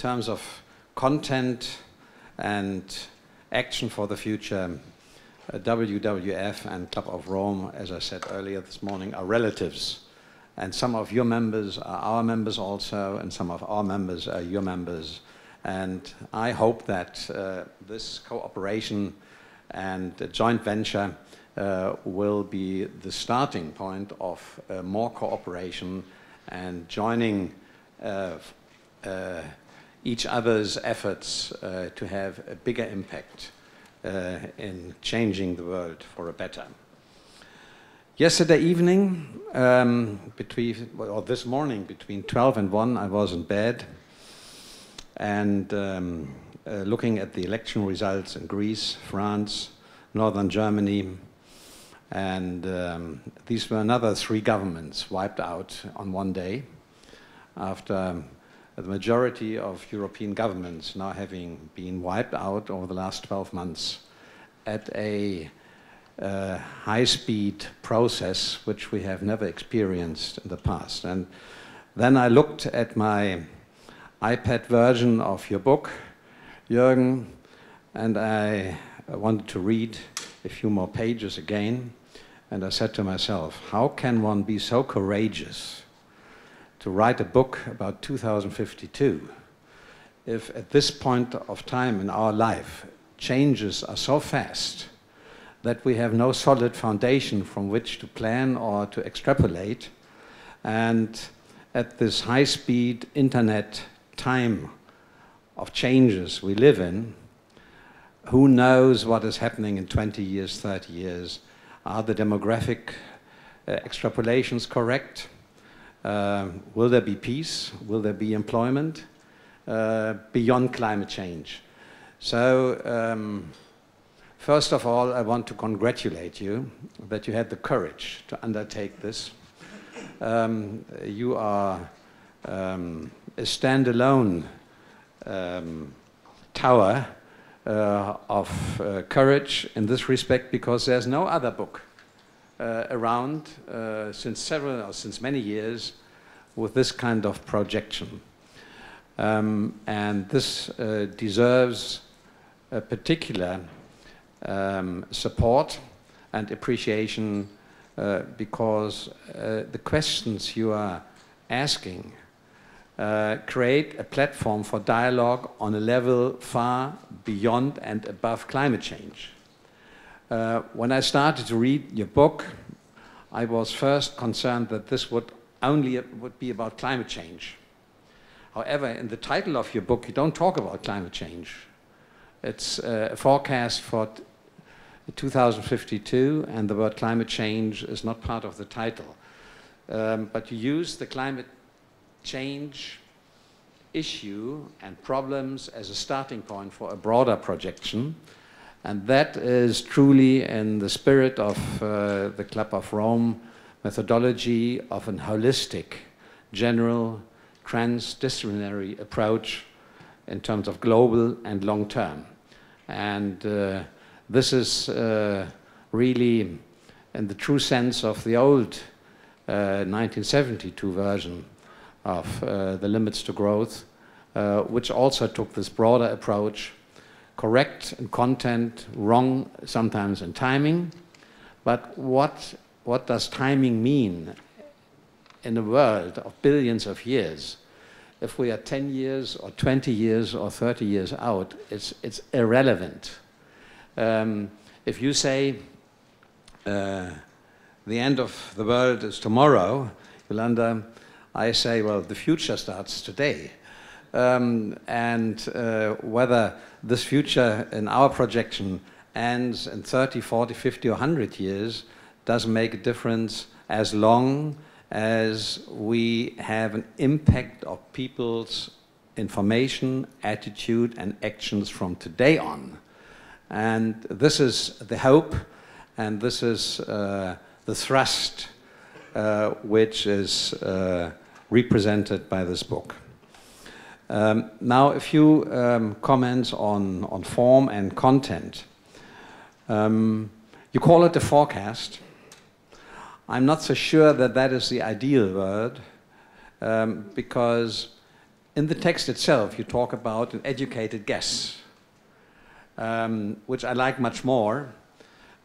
terms of content and action for the future, uh, WWF and Club of Rome, as I said earlier this morning, are relatives. And some of your members are our members also, and some of our members are your members. And I hope that uh, this cooperation and joint venture uh, will be the starting point of uh, more cooperation and joining uh, each other's efforts uh, to have a bigger impact in changing the world for a better. Yesterday evening, um, between, or this morning, between 12 and 1, I was in bed and um, uh, looking at the election results in Greece, France, northern Germany, and um, these were another three governments wiped out on one day after the majority of European governments now having been wiped out over the last 12 months at a uh, high-speed process which we have never experienced in the past. And then I looked at my iPad version of your book, Jürgen, and I wanted to read a few more pages again. And I said to myself, how can one be so courageous to write a book about 2052 if at this point of time in our life changes are so fast that we have no solid foundation from which to plan or to extrapolate and at this high speed internet time of changes we live in, who knows what is happening in 20 years, 30 years? Are the demographic uh, extrapolations correct? Uh, will there be peace? Will there be employment uh, beyond climate change? So, um, first of all, I want to congratulate you that you had the courage to undertake this. Um, you are um, a standalone um, tower uh, of uh, courage in this respect because there's no other book uh, around uh, since several or since many years with this kind of projection. Um, and this uh, deserves a particular um, support and appreciation uh, because the questions you are asking uh, create a platform for dialogue on a level far beyond and above climate change. Uh, when I started to read your book, I was first concerned that this would only would be about climate change. However, in the title of your book, you don't talk about climate change. It's a forecast for 2052, and the word climate change is not part of the title. Um, but you use the climate change issue and problems as a starting point for a broader projection. And that is truly in the spirit of uh, the Club of Rome methodology of an holistic, general, transdisciplinary approach in terms of global and long term. And uh, this is uh, really in the true sense of the old 1972 uh, version of uh, the limits to growth, uh, which also took this broader approach, correct in content, wrong sometimes in timing. But what, what does timing mean in a world of billions of years? If we are 10 years or 20 years or 30 years out, it's, it's irrelevant. Um, if you say uh, the end of the world is tomorrow, Yolanda, I say, well, the future starts today. Um, and uh, whether this future in our projection ends in 30, 40, 50, or 100 years doesn't make a difference as long as we have an impact of people's information, attitude, and actions from today on. And this is the hope, and this is uh, the thrust uh, which is uh, represented by this book. Um, now, a few um, comments on, on form and content. Um, you call it a forecast. I'm not so sure that that is the ideal word um, because in the text itself, you talk about an educated guess, um, which I like much more.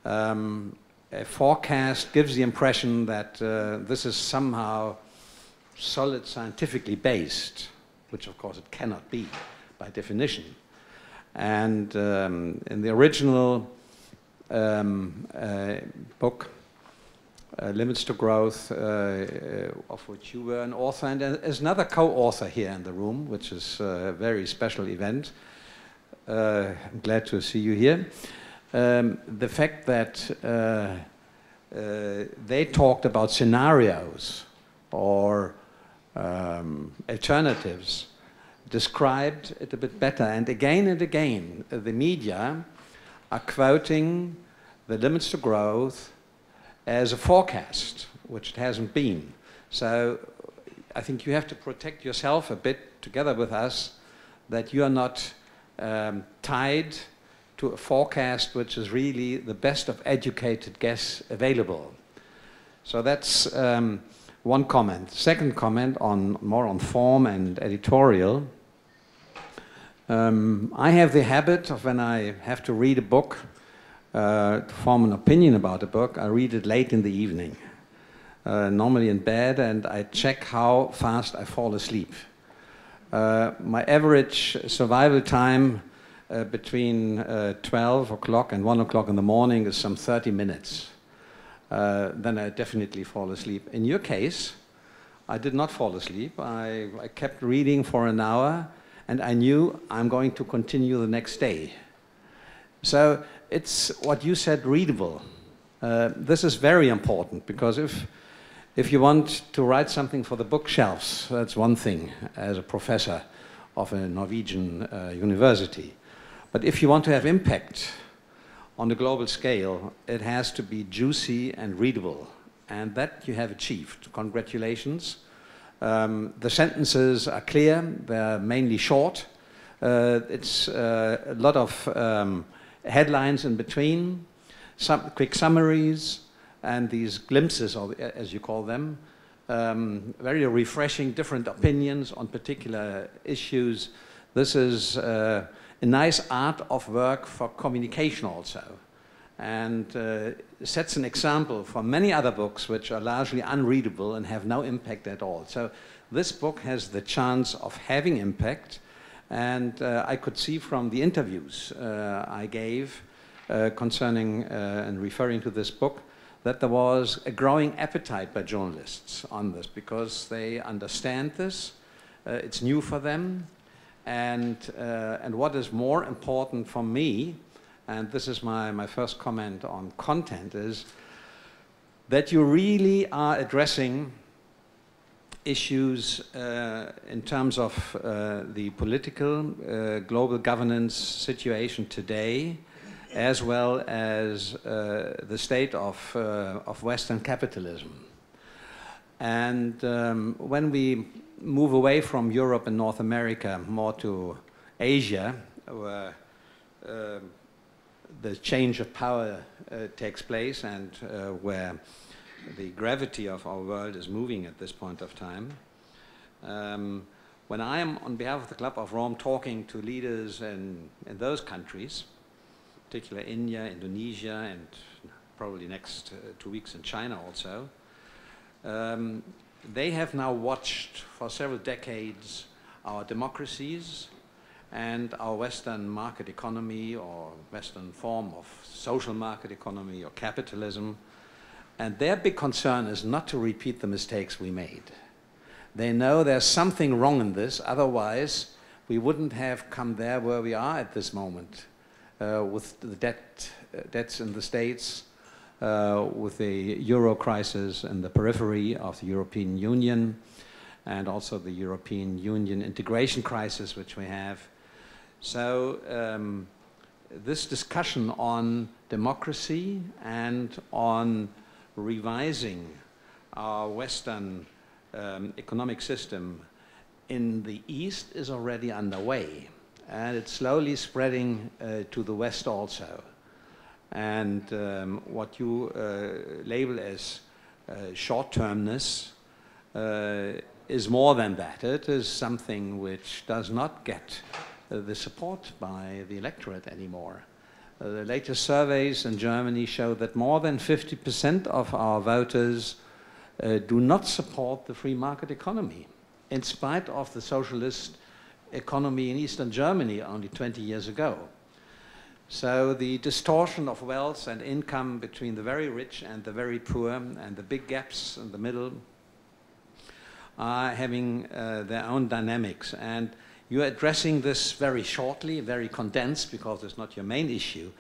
Um, a forecast gives the impression that uh, this is somehow solid scientifically based, which of course it cannot be by definition. And um, in the original um, uh, book, uh, Limits to Growth, uh, uh, of which you were an author, and there's another co-author here in the room, which is a very special event. Uh, I'm glad to see you here. Um, the fact that uh, they talked about scenarios or um, alternatives described it a bit better. And again and again, the media are quoting the limits to growth as a forecast, which it hasn't been. So I think you have to protect yourself a bit together with us that you are not um, tied to a forecast which is really the best of educated guess available. So that's um, one comment. Second comment on more on form and editorial. Um, I have the habit of when I have to read a book, uh, to form an opinion about a book, I read it late in the evening, uh, normally in bed, and I check how fast I fall asleep. Uh, my average survival time uh, between uh, 12 o'clock and 1 o'clock in the morning is some 30 minutes. Uh, then I definitely fall asleep. In your case, I did not fall asleep. I, I kept reading for an hour and I knew I'm going to continue the next day. So it's what you said, readable. Uh, this is very important because if, if you want to write something for the bookshelves, that's one thing as a professor of a Norwegian uh, university. But if you want to have impact on the global scale, it has to be juicy and readable. And that you have achieved. Congratulations. Um, the sentences are clear, they're mainly short. Uh, it's uh, a lot of um, headlines in between, some quick summaries, and these glimpses, of, as you call them, um, very refreshing, different opinions on particular issues. This is uh, a nice art of work for communication also. And uh, sets an example for many other books which are largely unreadable and have no impact at all. So this book has the chance of having impact, and uh, I could see from the interviews uh, I gave uh, concerning uh, and referring to this book that there was a growing appetite by journalists on this because they understand this, uh, it's new for them, and, and what is more important for me and this is my, my first comment on content, is that you really are addressing issues uh, in terms of uh, the political uh, global governance situation today, as well as uh, the state of, uh, of Western capitalism. And um, when we move away from Europe and North America more to Asia, where um, the change of power uh, takes place and uh, where the gravity of our world is moving at this point of time. Um, when I am on behalf of the Club of Rome talking to leaders in, in those countries, particularly India, Indonesia, and probably next uh, two weeks in China also, um, they have now watched for several decades our democracies and our Western market economy or Western form of social market economy or capitalism. And their big concern is not to repeat the mistakes we made. They know there's something wrong in this, otherwise, we wouldn't have come there where we are at this moment uh, with the debt, uh, debts in the States, uh, with the euro crisis in the periphery of the European Union, and also the European Union integration crisis, which we have. So um, this discussion on democracy and on revising our Western um, economic system in the East is already underway. And it's slowly spreading uh, to the West also. And um, what you uh, label as uh, short-termness uh, is more than that. It is something which does not get the support by the electorate anymore. Uh, the latest surveys in Germany show that more than 50% of our voters uh, do not support the free market economy, in spite of the socialist economy in Eastern Germany only 20 years ago. So the distortion of wealth and income between the very rich and the very poor and the big gaps in the middle are having uh, their own dynamics. And you're addressing this very shortly, very condensed, because it's not your main issue,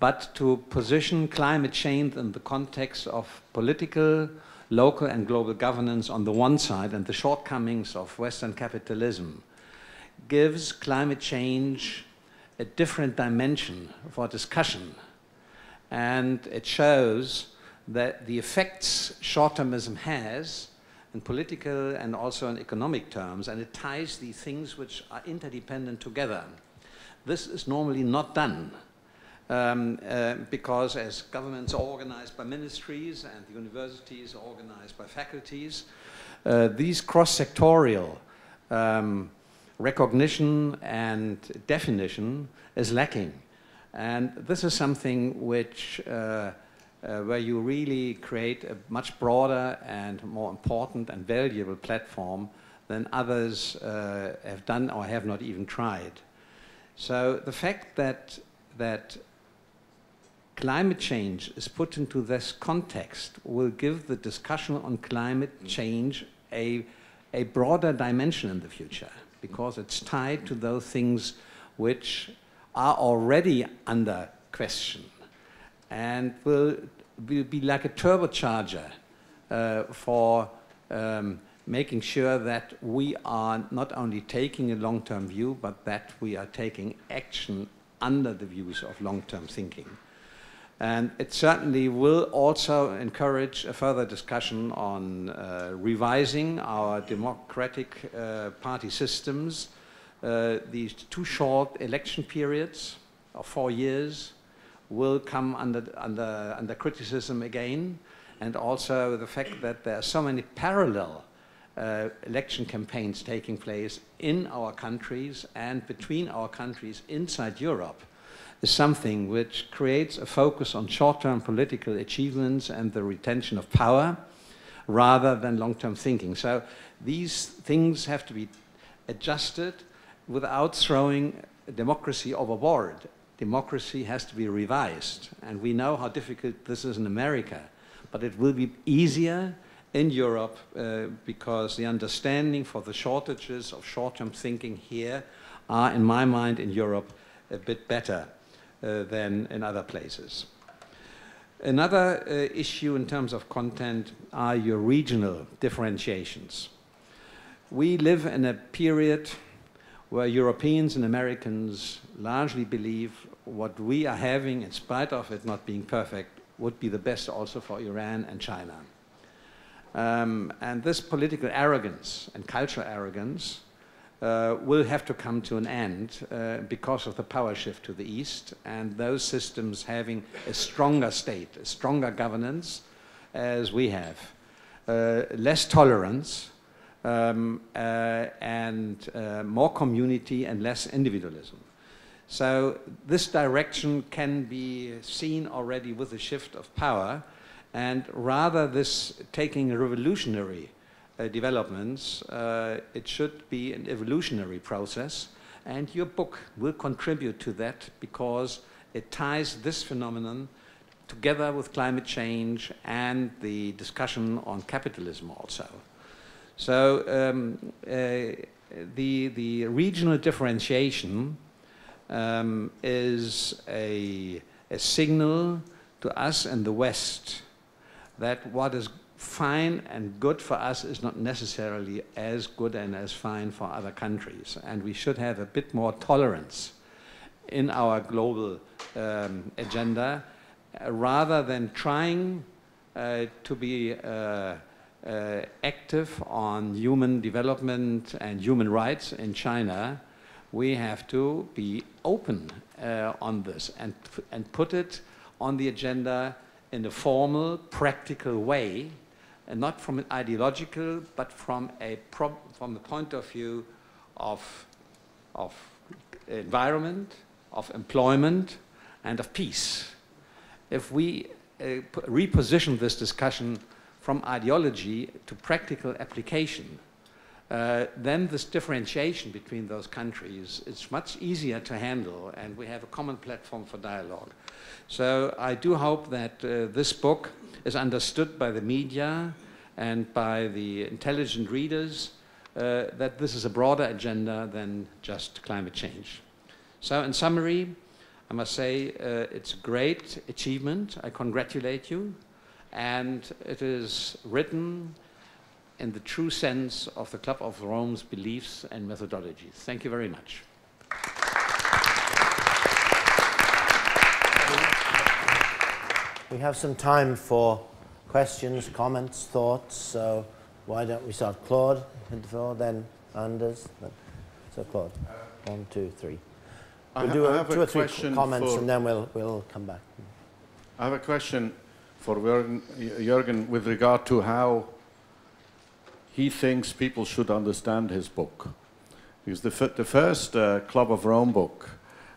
but to position climate change in the context of political, local, and global governance on the one side and the shortcomings of Western capitalism gives climate change a different dimension for discussion. And it shows that the effects short-termism has in political and also in economic terms, and it ties the things which are interdependent together. This is normally not done um, uh, because as governments are organized by ministries and universities are organized by faculties, uh, these cross-sectorial um, recognition and definition is lacking. And this is something which, uh, uh, where you really create a much broader and more important and valuable platform than others uh, have done or have not even tried. So the fact that, that climate change is put into this context will give the discussion on climate change a, a broader dimension in the future because it's tied to those things which are already under question and will, will be like a turbocharger uh, for um, making sure that we are not only taking a long-term view, but that we are taking action under the views of long-term thinking. And it certainly will also encourage a further discussion on uh, revising our democratic uh, party systems. Uh, these too short election periods of four years will come under, under, under criticism again. And also the fact that there are so many parallel uh, election campaigns taking place in our countries and between our countries inside Europe is something which creates a focus on short-term political achievements and the retention of power rather than long-term thinking. So these things have to be adjusted without throwing democracy overboard. Democracy has to be revised. And we know how difficult this is in America. But it will be easier in Europe uh, because the understanding for the shortages of short-term thinking here are, in my mind, in Europe, a bit better. Uh, than in other places. Another uh, issue in terms of content are your regional differentiations. We live in a period where Europeans and Americans largely believe what we are having, in spite of it not being perfect, would be the best also for Iran and China. Um, and this political arrogance and cultural arrogance uh, will have to come to an end uh, because of the power shift to the east and those systems having a stronger state, a stronger governance as we have, uh, less tolerance um, uh, and uh, more community and less individualism. So this direction can be seen already with the shift of power and rather this taking a revolutionary uh, developments, uh, it should be an evolutionary process. And your book will contribute to that because it ties this phenomenon together with climate change and the discussion on capitalism also. So um, uh, the, the regional differentiation um, is a, a signal to us in the West that what is fine and good for us is not necessarily as good and as fine for other countries. And we should have a bit more tolerance in our global um, agenda uh, rather than trying uh, to be uh, uh active on human development and human rights in China. We have to be open uh, on this and, and put it on the agenda in a formal, practical way and not from an ideological, but from a from the point of view of, of environment, of employment, and of peace. If we uh, reposition this discussion from ideology to practical application, uh, then this differentiation between those countries is much easier to handle and we have a common platform for dialogue. So I do hope that uh, this book is understood by the media and by the intelligent readers uh, that this is a broader agenda than just climate change. So in summary, I must say uh, it's a great achievement. I congratulate you. And it is written in the true sense of the Club of Rome's beliefs and methodologies. Thank you very much. We have some time for questions, comments, thoughts. So why don't we start? Claude, then Anders. Then. So Claude, uh, one, two, three. We'll do a, two or three comments and then we'll, we'll come back. I have a question for Jürgen with regard to how he thinks people should understand his book. Because the, the first uh, Club of Rome book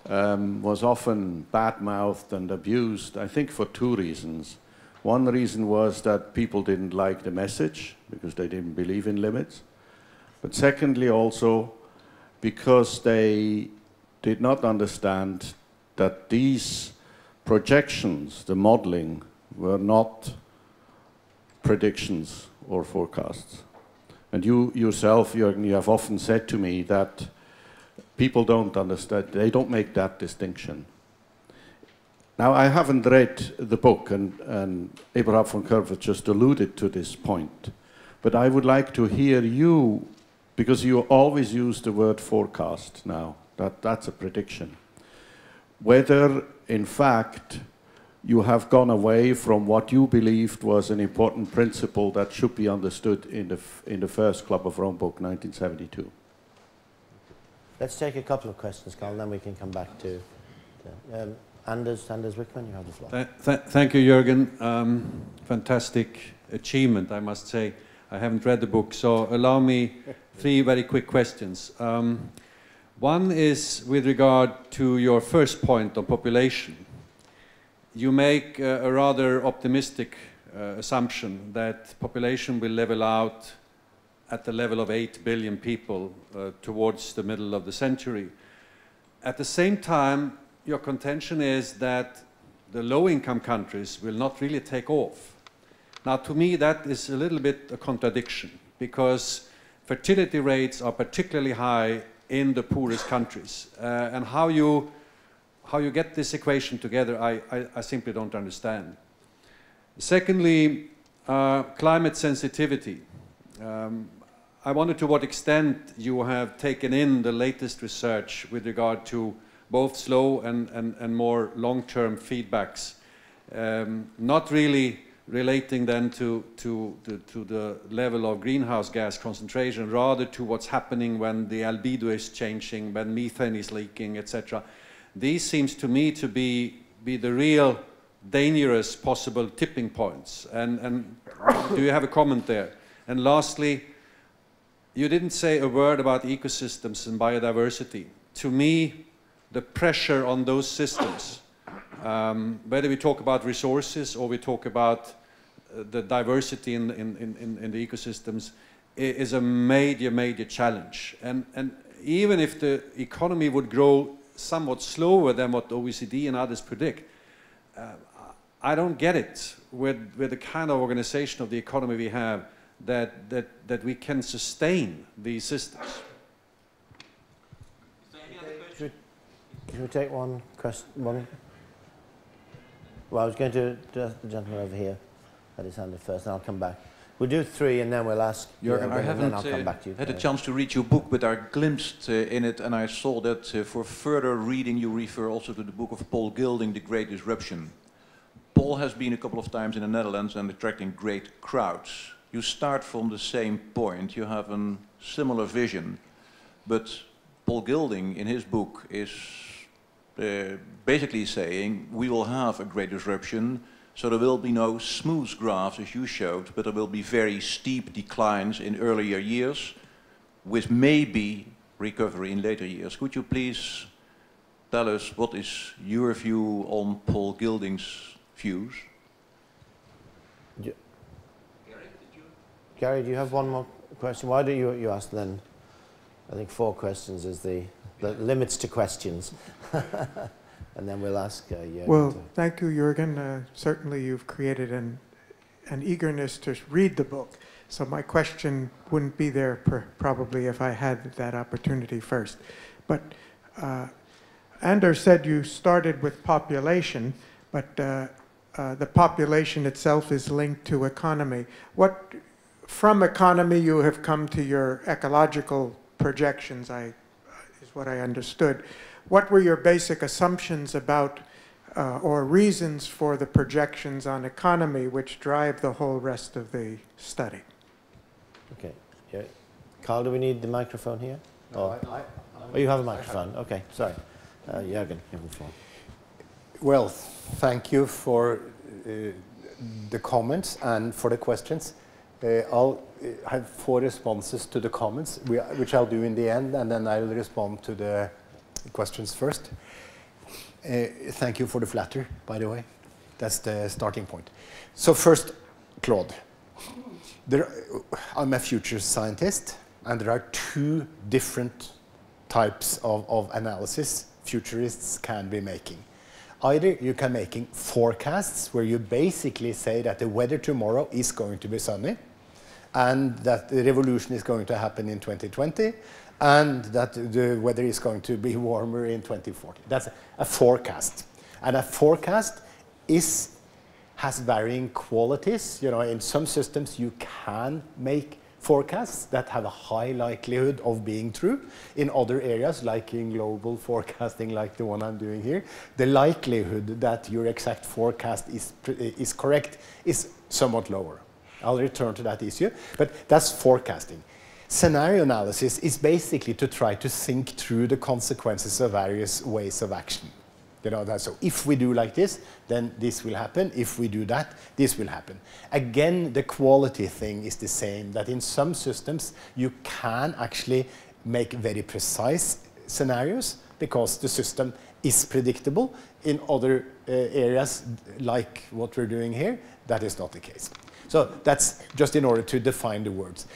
um, was often bad-mouthed and abused, I think for two reasons. One reason was that people didn't like the message because they didn't believe in limits. But secondly also because they did not understand that these projections, the modeling, were not predictions or forecasts. And you yourself, Jürgen, you have often said to me that people don't understand, they don't make that distinction. Now, I haven't read the book, and, and Eberhard von Koerber just alluded to this point, but I would like to hear you, because you always use the word forecast now, that, that's a prediction, whether, in fact, you have gone away from what you believed was an important principle that should be understood in the, in the first Club of Rome book, 1972. Let's take a couple of questions, Carl, and then we can come back to... to um, Anders, Anders Wijkman, you have the floor. Th th thank you, Jürgen. Um, fantastic achievement, I must say. I haven't read the book, so allow me three very quick questions. Um, one is with regard to your first point on population you make uh, a rather optimistic uh, assumption that population will level out at the level of 8 billion people uh, towards the middle of the century. At the same time, your contention is that the low-income countries will not really take off. Now, to me, that is a little bit a contradiction because fertility rates are particularly high in the poorest countries. Uh, and how you how you get this equation together, I, I, I simply don't understand. Secondly, uh, climate sensitivity. Um, I wonder to what extent you have taken in the latest research with regard to both slow and, and, and more long-term feedbacks, um, not really relating then to, to, to, to, the level of greenhouse gas concentration, rather to what's happening when the albedo is changing, when methane is leaking, etc. These seems to me to be, be the real dangerous possible tipping points. And, and do you have a comment there? And lastly, you didn't say a word about ecosystems and biodiversity. To me, the pressure on those systems, um, whether we talk about resources or we talk about uh, the diversity in, in, in, in, the ecosystems, is a major, major challenge. And, and even if the economy would grow somewhat slower than what OECD and others predict. Uh, I don't get it with, with the kind of organization of the economy we have that, that, that we can sustain these systems. Should, should we take one question? One? Well, I was going to ask the gentleman over here had his hand up first, and I'll come back. We'll do three and then we'll ask Jürgen, I haven't uh, had a chance to read your book, but I glimpsed uh, in it and I saw that uh, for further reading you refer also to the book of Paul Gilding, The Great Disruption. Paul has been a couple of times in the Netherlands and attracting great crowds. You start from the same point, you have a similar vision, but Paul Gilding in his book is uh, basically saying we will have a great disruption So there will be no smooth graphs as you showed, but there will be very steep declines in earlier years with maybe recovery in later years. Could you please tell us what is your view on Paul Gilding's views? Gary, do you have one more question? Why do you, you ask then? I think four questions is the, the limits to questions. and then we'll ask uh, Jürgen. Well, thank you, Jürgen. Uh, certainly you've created an, an eagerness to read the book. So my question wouldn't be there probably if I had that opportunity first. But uh, Anders said you started with population, but uh, uh, the population itself is linked to economy. What, from economy, you have come to your ecological projections, I, is what I understood. What were your basic assumptions about uh, or reasons for the projections on economy which drive the whole rest of the study? Okay. Yeah. Carl, do we need the microphone here? No, oh. I, I, oh, you have a microphone. Okay, sorry. Uh, Jürgen, you have the floor. Well, thank you for uh, the comments and for the questions. Uh, I'll uh, have four responses to the comments, which I'll do in the end, and then I'll respond to the questions first. Uh, thank you for the flatter, by the way. That's the starting point. So first, Claude. There, I'm a future scientist, and there are two different types of, of analysis futurists can be making. Either you can making forecasts where you basically say that the weather tomorrow is going to be sunny and that the revolution is going to happen in 2020 and that the weather is going to be warmer in 2040. That's a forecast. And a forecast is has varying qualities. You know, in some systems you can make forecasts that have a high likelihood of being true. In other areas, like in global forecasting, like the one I'm doing here, the likelihood that your exact forecast is, is correct is somewhat lower. I'll return to that issue, but that's forecasting. Scenario analysis is basically to try to think through the consequences of various ways of action. You know, that, so if we do like this, then this will happen. If we do that, this will happen. Again, the quality thing is the same, that in some systems you can actually make very precise scenarios because the system is predictable. In other uh, areas, like what we're doing here, that is not the case. So that's just in order to define the words.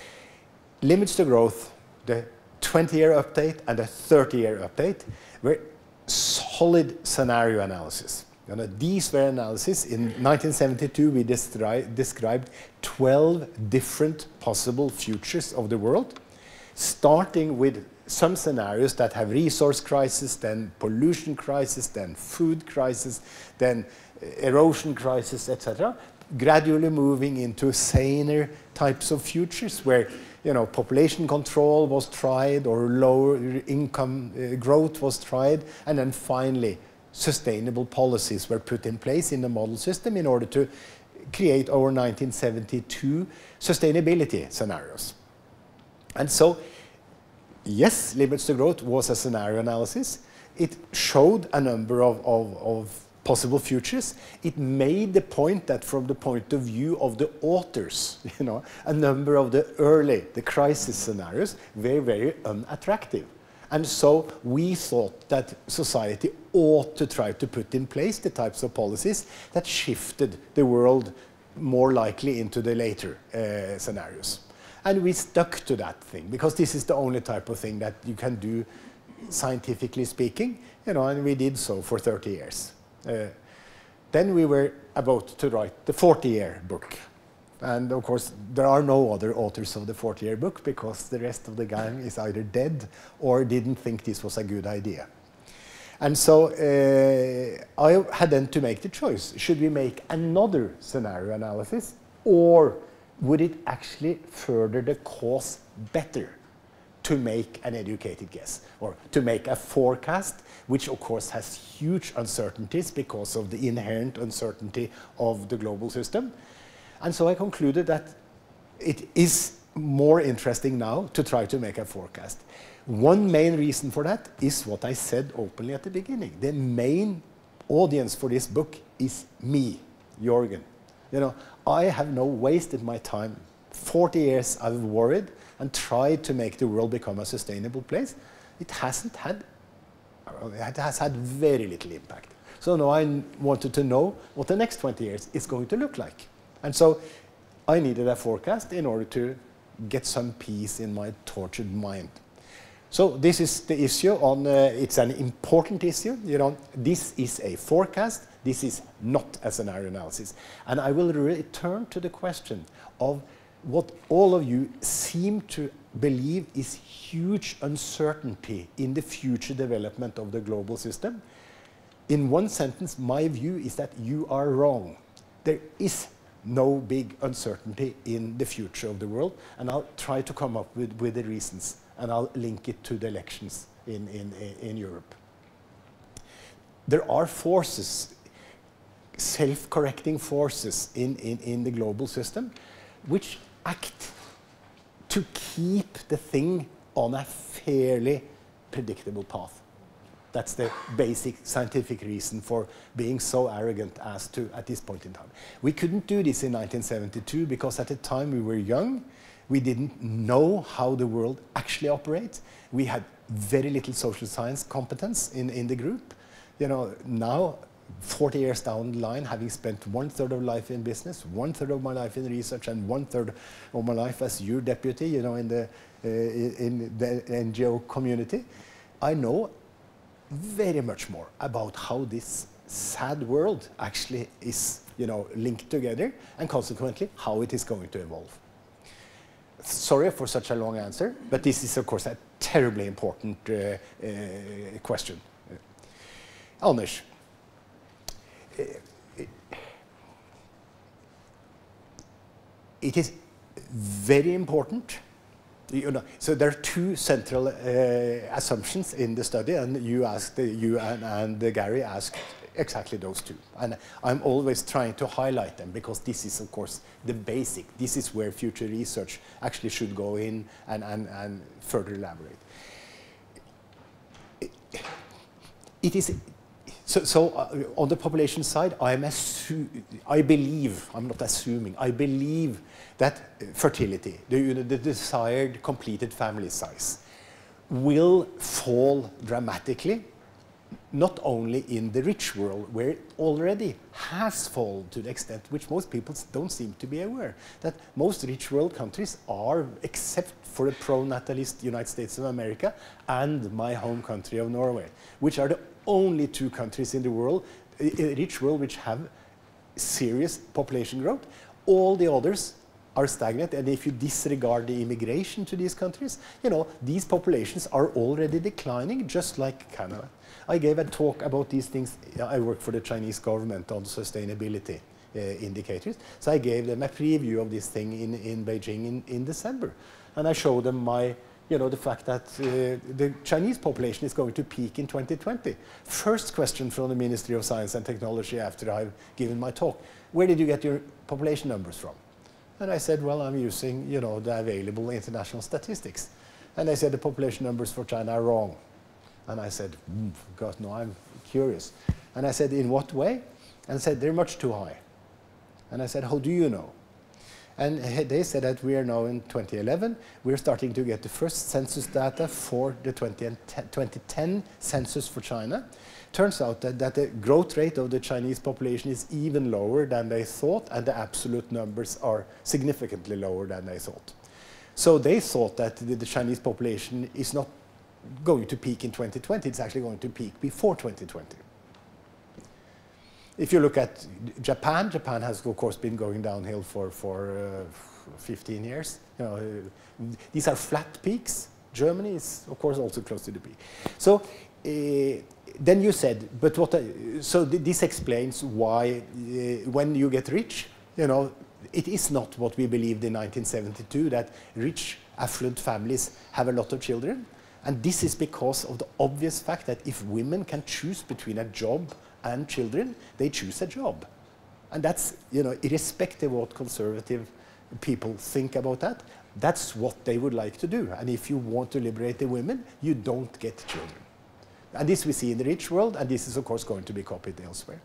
Limits to growth, the 20-year update and the 30-year update, where solid scenario analysis. You know, these were. In 1972, we described 12 different possible futures of the world, starting with some scenarios that have resource crisis, then pollution crisis, then food crisis, then erosion crisis, etc., gradually moving into saner types of futures where you know, population control was tried or lower income uh, growth was tried, and then finally sustainable policies were put in place in the model system in order to create our 1972 sustainability scenarios. And so, yes, limits to growth was a scenario analysis. It showed a number of, of, of possible futures, it made the point that from the point of view of the authors, you know, a number of the early, the crisis scenarios, were very unattractive. And so we thought that society ought to try to put in place the types of policies that shifted the world more likely into the later uh, scenarios. And we stuck to that thing because this is the only type of thing that you can do scientifically speaking, you know, and we did so for 30 years. Uh, then we were about to write the 40-year book. And of course, there are no other authors of the 40-year book because the rest of the gang is either dead or didn't think this was a good idea. And so uh, I had then to make the choice. Should we make another scenario analysis or would it actually further the cause better to make an educated guess or to make a forecast which of course has huge uncertainties because of the inherent uncertainty of the global system. And so I concluded that it is more interesting now to try to make a forecast. One main reason for that is what I said openly at the beginning. The main audience for this book is me. Jorgen. You know, I have no wasted my time. 40 years I've worried and tried to make the world become a sustainable place. It hasn't had, it has had very little impact. So now I wanted to know what the next 20 years is going to look like. And so I needed a forecast in order to get some peace in my tortured mind. So this is the issue on, uh, it's an important issue, you know, this is a forecast, this is not a scenario analysis. And I will return to the question of what all of you seem to believe is huge uncertainty in the future development of the global system. In one sentence, my view is that you are wrong. There is no big uncertainty in the future of the world, and I'll try to come up with, with the reasons, and I'll link it to the elections in, in, in Europe. There are forces, self-correcting forces in, in, in the global system, which act to keep the thing on a fairly predictable path. That's the basic scientific reason for being so arrogant as to at this point in time. We couldn't do this in 1972 because at the time we were young, we didn't know how the world actually operates. We had very little social science competence in, in the group. You know, now 40 years down the line, having spent one third of my life in business, one third of my life in research, and one third of my life as your deputy, you know, in the, uh, in the NGO community, I know very much more about how this sad world actually is, you know, linked together, and consequently how it is going to evolve. Sorry for such a long answer, but this is, of course, a terribly important uh, uh, question. Anders, it is very important. You know, so there are two central uh, assumptions in the study, and you asked, you and, and Gary asked exactly those two. And I'm always trying to highlight them because this is, of course, the basic. This is where future research actually should go in and, and, and further elaborate. It is so, so uh, on the population side, I'm I believe, I'm not assuming, I believe that fertility, the, you know, the desired completed family size, will fall dramatically, not only in the rich world, where it already has fallen to the extent which most people don't seem to be aware, that most rich world countries are, except for the pro-natalist United States of America and my home country of Norway, which are the only two countries in the world, rich world, which have serious population growth. All the others are stagnant, and if you disregard the immigration to these countries, you know, these populations are already declining, just like Canada. I gave a talk about these things. I work for the Chinese government on sustainability uh, indicators. So I gave them a preview of this thing in, in Beijing in, in December. And I showed them my you know, the fact that uh, the Chinese population is going to peak in 2020. First question from the Ministry of Science and Technology after I've given my talk, where did you get your population numbers from? And I said, well, I'm using, you know, the available international statistics. And they said the population numbers for China are wrong. And I said, mm, God, no, I'm curious. And I said, in what way? And said, they're much too high. And I said, how do you know? And they said that we are now in 2011. We're starting to get the first census data for the 2010 census for China. Turns out that, that the growth rate of the Chinese population is even lower than they thought, and the absolute numbers are significantly lower than they thought. So they thought that the, the Chinese population is not going to peak in 2020, it's actually going to peak before 2020 if you look at Japan, Japan has of course been going downhill for, for uh, 15 years. You know, uh, these are flat peaks. Germany is of course also close to the peak. So uh, then you said, but what? I, so th this explains why when you get rich, you know, it is not what we believed in 1972 that rich affluent families have a lot of children. And this is because of the obvious fact that if women can choose between a job and children, they choose a job. And that's, you know, irrespective of what conservative people think about that, that's what they would like to do. And if you want to liberate the women, you don't get children. And this we see in the rich world, and this is, of course, going to be copied elsewhere.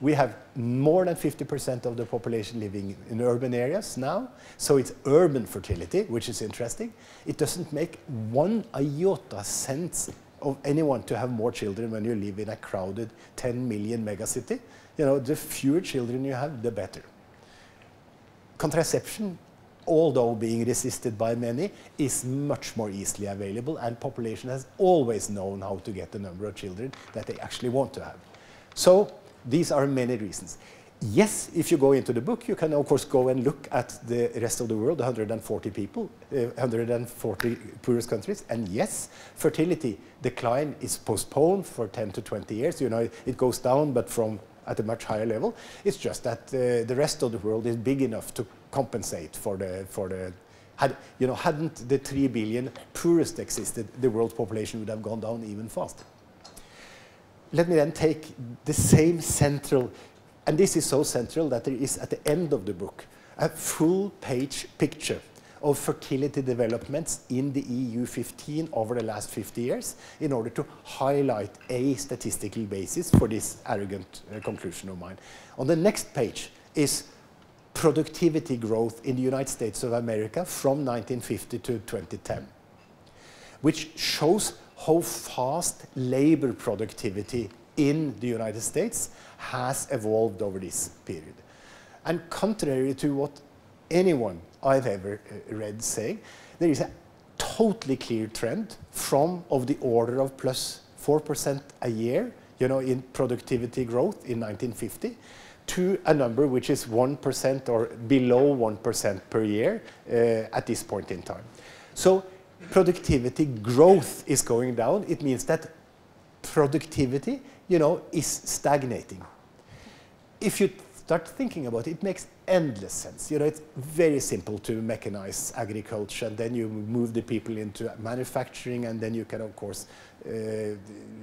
We have more than 50% of the population living in urban areas now, so it's urban fertility, which is interesting. It doesn't make one iota sense of anyone to have more children when you live in a crowded 10 million megacity. You know, the fewer children you have, the better. Contraception, although being resisted by many, is much more easily available, and population has always known how to get the number of children that they actually want to have. So these are many reasons. Yes, if you go into the book, you can of course go and look at the rest of the world, 140 people, uh, 140 poorest countries, and yes, fertility decline is postponed for 10 to 20 years. You know, it goes down, but from at a much higher level. It's just that uh, the rest of the world is big enough to compensate for the for the had you know hadn't the three billion poorest existed, the world population would have gone down even faster let me then take the same central, and this is so central that there is at the end of the book a full page picture of fertility developments in the EU 15 over the last 50 years in order to highlight a statistical basis for this arrogant uh, conclusion of mine. On the next page is productivity growth in the United States of America from 1950 to 2010, which shows how fast labor productivity in the United States has evolved over this period. And contrary to what anyone I've ever uh, read say, there is a totally clear trend from of the order of plus 4% a year, you know, in productivity growth in 1950 to a number which is 1% or below 1% per year uh, at this point in time. So productivity growth is going down, it means that productivity, you know, is stagnating. If you start thinking about it, it makes endless sense. You know, it's very simple to mechanize agriculture, and then you move the people into manufacturing, and then you can, of course, uh,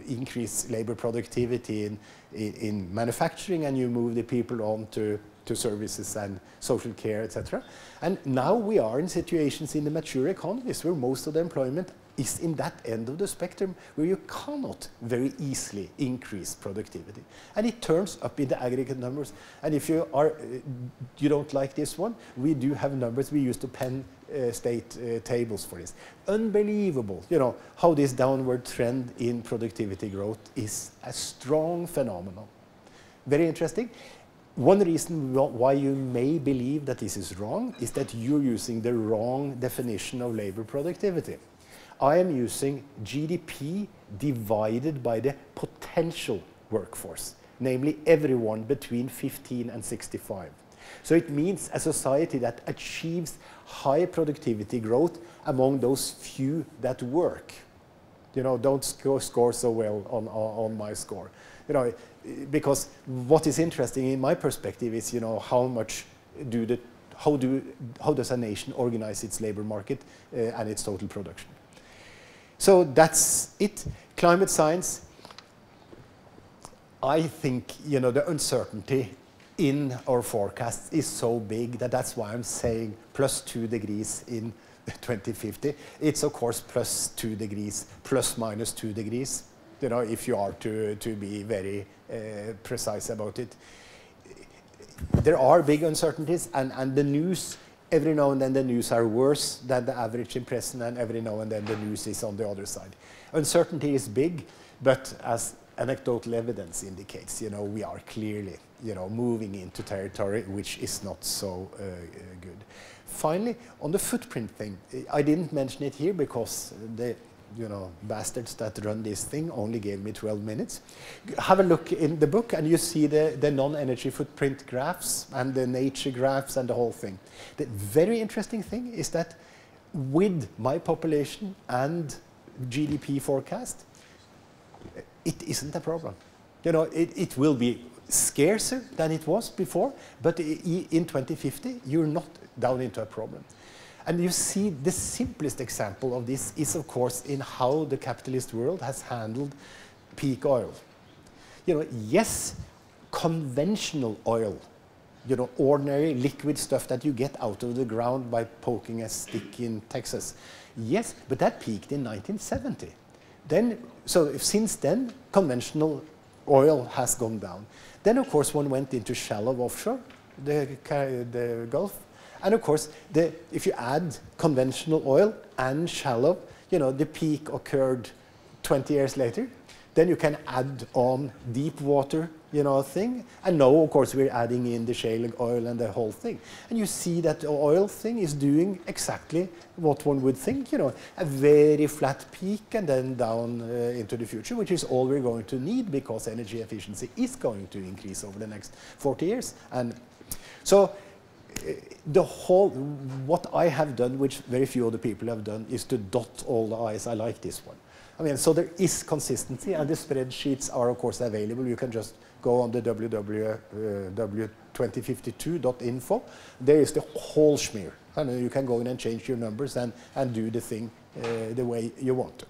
increase labor productivity in, in, in manufacturing, and you move the people on to to services and social care, etc. And now we are in situations in the mature economies where most of the employment is in that end of the spectrum where you cannot very easily increase productivity. And it turns up in the aggregate numbers. And if you, are, uh, you don't like this one, we do have numbers. We used to Penn uh, state uh, tables for this. Unbelievable, you know, how this downward trend in productivity growth is a strong phenomenon. Very interesting. One reason why you may believe that this is wrong is that you're using the wrong definition of labor productivity. I am using GDP divided by the potential workforce, namely everyone between 15 and 65. So it means a society that achieves high productivity growth among those few that work. You know, don't score, score so well on, on my score you know, because what is interesting in my perspective is, you know, how much do the, how do, how does a nation organize its labor market uh, and its total production? So that's it. Climate science. I think, you know, the uncertainty in our forecasts is so big that that's why I'm saying plus two degrees in 2050. It's of course plus two degrees, plus minus two degrees you know, if you are to, to be very uh, precise about it. There are big uncertainties, and, and the news, every now and then the news are worse than the average impression, and every now and then the news is on the other side. Uncertainty is big, but as anecdotal evidence indicates, you know, we are clearly, you know, moving into territory which is not so uh, good. Finally, on the footprint thing, I didn't mention it here because the you know, bastards that run this thing only gave me 12 minutes. Have a look in the book and you see the, the non-energy footprint graphs and the nature graphs and the whole thing. The very interesting thing is that with my population and GDP forecast, it isn't a problem. You know, it, it will be scarcer than it was before, but in 2050, you're not down into a problem. And you see the simplest example of this is, of course, in how the capitalist world has handled peak oil. You know, yes, conventional oil, you know, ordinary liquid stuff that you get out of the ground by poking a stick in Texas. Yes, but that peaked in 1970. Then, so since then, conventional oil has gone down. Then, of course, one went into shallow offshore, the, the Gulf. And of course, the, if you add conventional oil and shallow, you know, the peak occurred 20 years later. Then you can add on deep water, you know, thing. And now, of course, we're adding in the shale oil and the whole thing. And you see that the oil thing is doing exactly what one would think, you know, a very flat peak and then down uh, into the future, which is all we're going to need because energy efficiency is going to increase over the next 40 years. And so the whole, what I have done, which very few other people have done, is to dot all the I's. I like this one. I mean, so there is consistency, and the spreadsheets are, of course, available. You can just go on the www.2052.info. There is the whole schmear. And you can go in and change your numbers and, and do the thing uh, the way you want to.